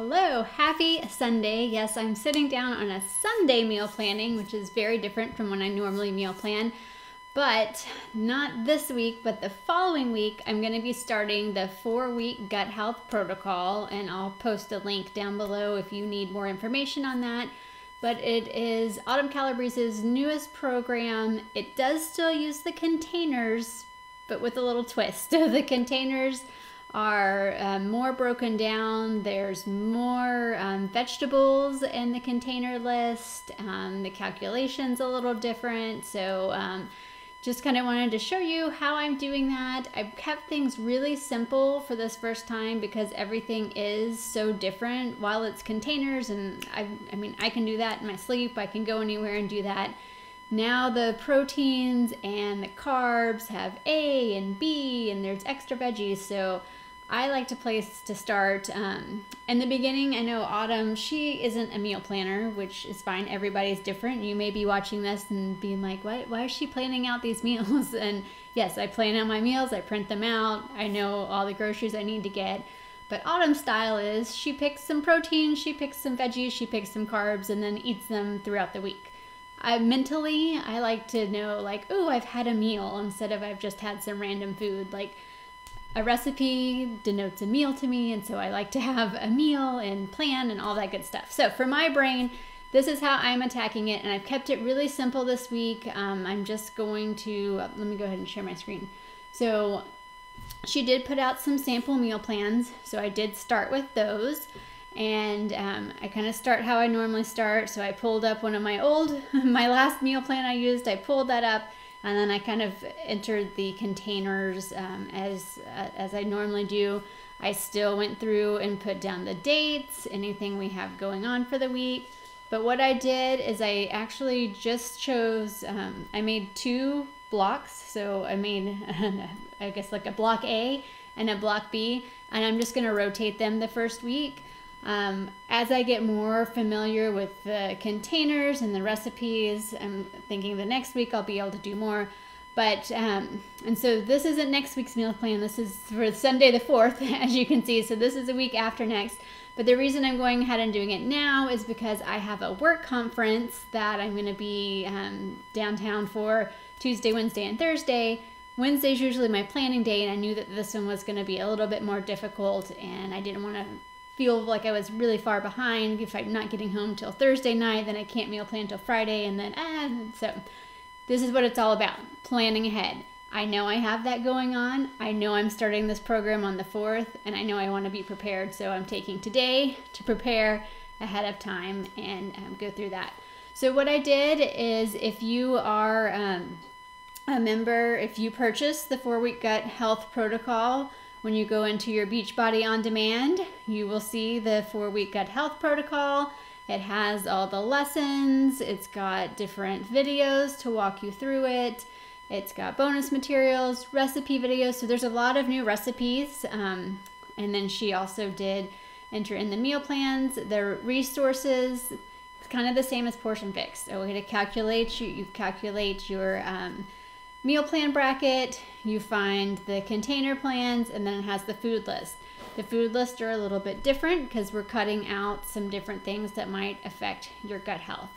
Hello, happy Sunday. Yes, I'm sitting down on a Sunday meal planning, which is very different from when I normally meal plan. But not this week, but the following week, I'm going to be starting the four week gut health protocol, and I'll post a link down below if you need more information on that. But it is Autumn Calabrese's newest program. It does still use the containers, but with a little twist. The containers are um, more broken down. There's more um, vegetables in the container list. Um, the calculation's a little different. So um, just kind of wanted to show you how I'm doing that. I've kept things really simple for this first time because everything is so different while it's containers and I, I mean, I can do that in my sleep. I can go anywhere and do that. Now the proteins and the carbs have A and B and there's extra veggies. So I like to place to start. Um, in the beginning, I know Autumn, she isn't a meal planner, which is fine. Everybody's different. You may be watching this and being like, why, why is she planning out these meals? And yes, I plan out my meals, I print them out, I know all the groceries I need to get. But Autumn's style is she picks some protein, she picks some veggies, she picks some carbs, and then eats them throughout the week. I mentally, I like to know like, oh, I've had a meal instead of I've just had some random food. Like a recipe denotes a meal to me, and so I like to have a meal and plan and all that good stuff. So for my brain, this is how I'm attacking it, and I've kept it really simple this week. Um, I'm just going to, let me go ahead and share my screen. So she did put out some sample meal plans, so I did start with those. And um, I kind of start how I normally start. So I pulled up one of my old, my last meal plan I used, I pulled that up and then I kind of entered the containers um, as uh, as I normally do. I still went through and put down the dates, anything we have going on for the week. But what I did is I actually just chose. Um, I made two blocks, so I made I guess like a block A and a block B, and I'm just gonna rotate them the first week. Um, as I get more familiar with the containers and the recipes, I'm thinking the next week I'll be able to do more. But, um, and so this isn't next week's meal plan. This is for Sunday the 4th, as you can see. So this is a week after next. But the reason I'm going ahead and doing it now is because I have a work conference that I'm going to be um, downtown for Tuesday, Wednesday, and Thursday. Wednesday's usually my planning day, and I knew that this one was going to be a little bit more difficult, and I didn't want to feel like I was really far behind. If I'm not getting home till Thursday night, then I can't meal plan till Friday, and then ah, so this is what it's all about: planning ahead. I know I have that going on. I know I'm starting this program on the 4th, and I know I want to be prepared. So I'm taking today to prepare ahead of time and um, go through that. So, what I did is if you are um, a member, if you purchase the four week gut health protocol, when you go into your Beachbody On Demand, you will see the four week gut health protocol. It has all the lessons, it's got different videos to walk you through it. It's got bonus materials, recipe videos. So there's a lot of new recipes. Um, and then she also did enter in the meal plans, the resources. It's kind of the same as Portion Fix. So to calculate you, you calculate your um, meal plan bracket, you find the container plans, and then it has the food list. The food lists are a little bit different because we're cutting out some different things that might affect your gut health.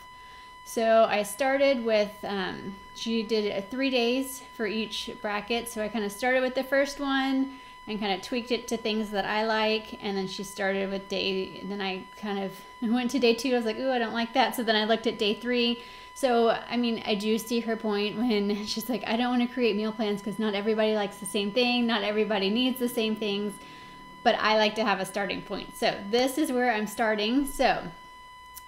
So I started with, um, she did three days for each bracket. So I kind of started with the first one and kind of tweaked it to things that I like. And then she started with day, then I kind of went to day two. I was like, ooh, I don't like that. So then I looked at day three so, I mean, I do see her point when she's like, I don't want to create meal plans because not everybody likes the same thing, not everybody needs the same things, but I like to have a starting point. So, this is where I'm starting. So,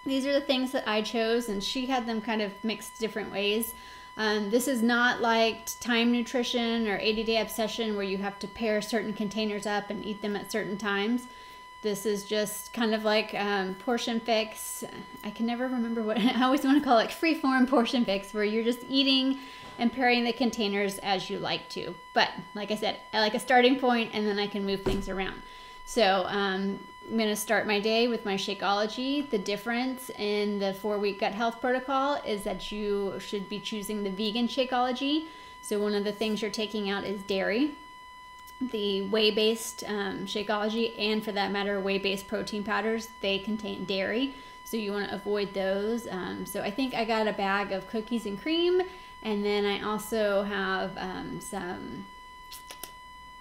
these are the things that I chose, and she had them kind of mixed different ways. Um, this is not like time nutrition or 80 Day Obsession where you have to pair certain containers up and eat them at certain times. This is just kind of like um, Portion Fix. I can never remember what I always want to call it free form Portion Fix, where you're just eating and pairing the containers as you like to. But like I said, I like a starting point and then I can move things around. So um, I'm going to start my day with my Shakeology. The difference in the four week gut health protocol is that you should be choosing the vegan Shakeology. So one of the things you're taking out is dairy. the whey-based um, Shakeology, and for that matter, whey-based protein powders, they contain dairy, so you want to avoid those. Um, so I think I got a bag of cookies and cream, and then I also have um, some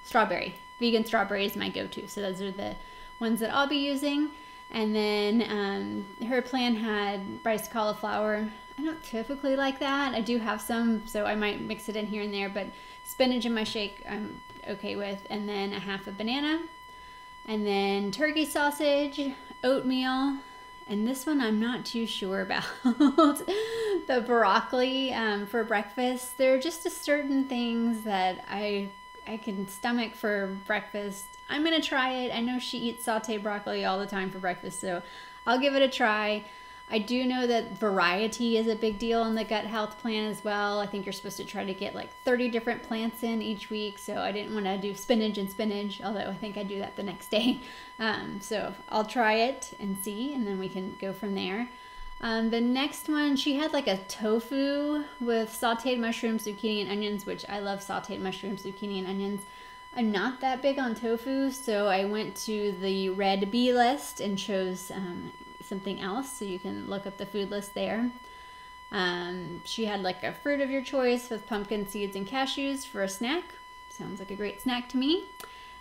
strawberry. Vegan strawberry is my go-to, so those are the ones that I'll be using. And then um, her plan had rice cauliflower. I don't typically like that. I do have some, so I might mix it in here and there, but spinach in my shake I'm okay with. And then a half a banana. And then turkey sausage, oatmeal, and this one I'm not too sure about. the broccoli um, for breakfast. There are just certain things that I I can stomach for breakfast. I'm gonna try it. I know she eats sauteed broccoli all the time for breakfast, so I'll give it a try. I do know that variety is a big deal in the gut health plan as well. I think you're supposed to try to get like 30 different plants in each week, so I didn't want to do spinach and spinach, although I think I do that the next day. Um, so I'll try it and see, and then we can go from there. Um, the next one, she had like a tofu with sauteed mushrooms, zucchini, and onions, which I love sauteed mushrooms, zucchini, and onions. I'm not that big on tofu, so I went to the red B list and chose um, something else. So you can look up the food list there. Um, she had like a fruit of your choice with pumpkin seeds and cashews for a snack. Sounds like a great snack to me.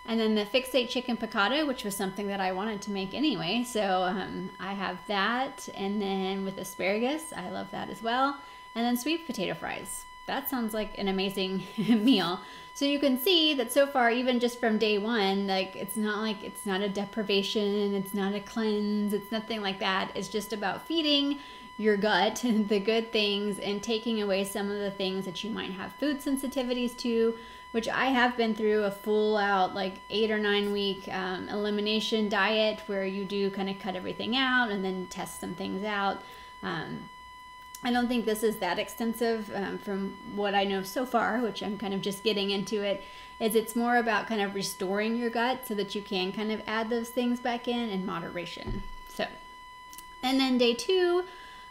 And then the Fixate chicken piccata, which was something that I wanted to make anyway. So um, I have that. And then with asparagus, I love that as well. And then sweet potato fries. That sounds like an amazing meal. So you can see that so far, even just from day one, like it's not like it's not a deprivation, it's not a cleanse, it's nothing like that. It's just about feeding your gut the good things and taking away some of the things that you might have food sensitivities to which I have been through a full out like eight or nine week um, elimination diet where you do kind of cut everything out and then test some things out. Um, I don't think this is that extensive um, from what I know so far, which I'm kind of just getting into it. Is it's more about kind of restoring your gut so that you can kind of add those things back in in moderation. So, and then day two,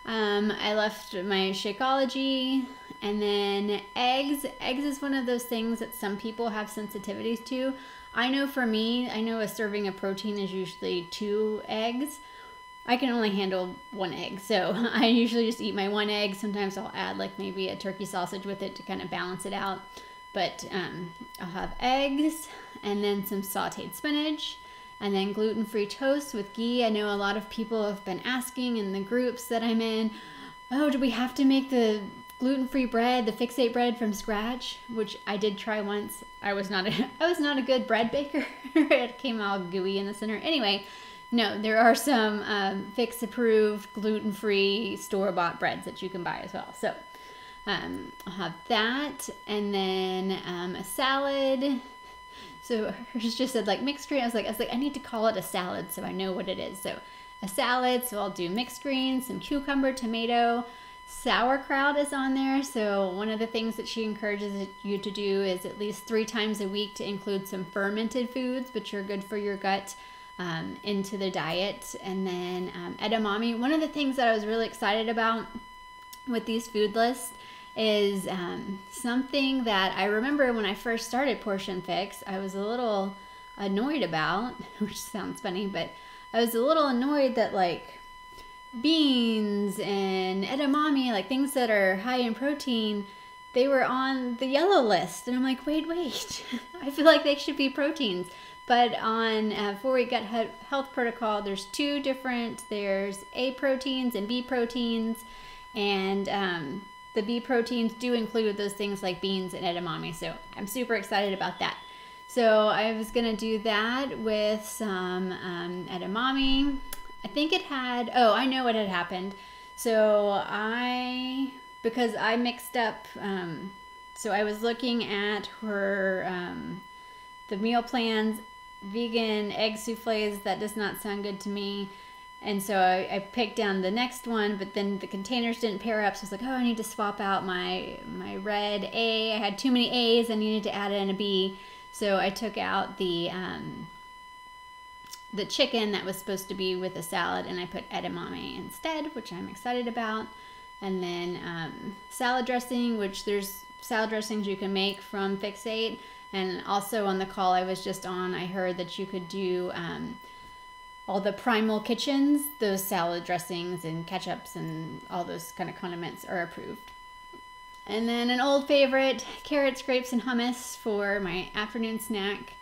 um, I left my Shakeology and then eggs. Eggs is one of those things that some people have sensitivities to. I know for me, I know a serving of protein is usually two eggs. I can only handle one egg, so I usually just eat my one egg. Sometimes I'll add like maybe a turkey sausage with it to kind of balance it out. But um, I'll have eggs and then some sauteed spinach and then gluten free toast with ghee. I know a lot of people have been asking in the groups that I'm in, oh, do we have to make the gluten free bread, the Fixate bread from scratch? Which I did try once. I was not a, I was not a good bread baker. it came all gooey in the center. Anyway, no, there are some um, fix approved gluten free store bought breads that you can buy as well. So um, I'll have that and then um, a salad so hers just said like mixed green. I was like, I was like, I need to call it a salad so I know what it is. So a salad. So I'll do mixed greens, some cucumber, tomato, sauerkraut is on there. So one of the things that she encourages you to do is at least three times a week to include some fermented foods, which are good for your gut. Um, into the diet and then um, edamame. One of the things that I was really excited about with these food lists is um, something that I remember when I first started Portion Fix, I was a little annoyed about, which sounds funny, but I was a little annoyed that like beans and edamame, like things that are high in protein, they were on the yellow list. And I'm like, wait, wait, I feel like they should be proteins. But on uh, Four Week Gut Health Protocol, there's two different, there's A proteins and B proteins. And um, the B proteins do include those things like beans and edamame. So I'm super excited about that. So I was gonna do that with some um, edamame. I think it had, oh, I know what had happened. So I, because I mixed up, um, so I was looking at her, um, the meal plans, vegan egg souffles, that does not sound good to me. And so I, I, picked down the next one, but then the containers didn't pair up. So I was like, oh, I need to swap out my my red A. I had too many A's. I needed to add in a B. So I took out the um, the chicken that was supposed to be with the salad, and I put edamame instead, which I'm excited about. And then um, salad dressing, which there's salad dressings you can make from Fixate. And also on the call I was just on, I heard that you could do um, all the Primal Kitchens, those salad dressings and ketchups and all those kind of condiments are approved. And then an old favorite, carrots, grapes, and hummus for my afternoon snack.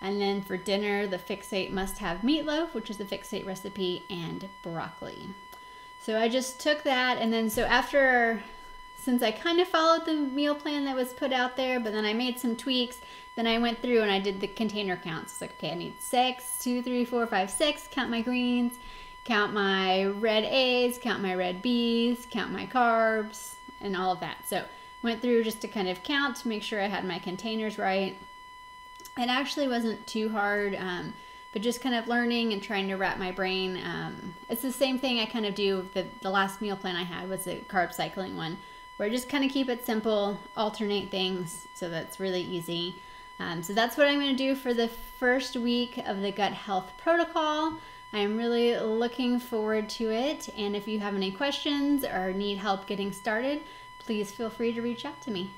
And then for dinner, the Fixate must have meatloaf, which is the Fixate recipe, and broccoli. So I just took that, and then so after, since I kind of followed the meal plan that was put out there, but then I made some tweaks, then I went through and I did the container counts. It's like, okay, I need six, two, three, four, five, six, count my greens, count my red A's, count my red B's, count my carbs, and all of that. So went through just to kind of count to make sure I had my containers right. It actually wasn't too hard, um, but just kind of learning and trying to wrap my brain. Um, it's the same thing I kind of do. The, the last meal plan I had was a carb cycling one, where I just kind of keep it simple, alternate things, so that's really easy. Um, so that's what I'm going to do for the first week of the gut health protocol. I'm really looking forward to it. And if you have any questions or need help getting started, please feel free to reach out to me.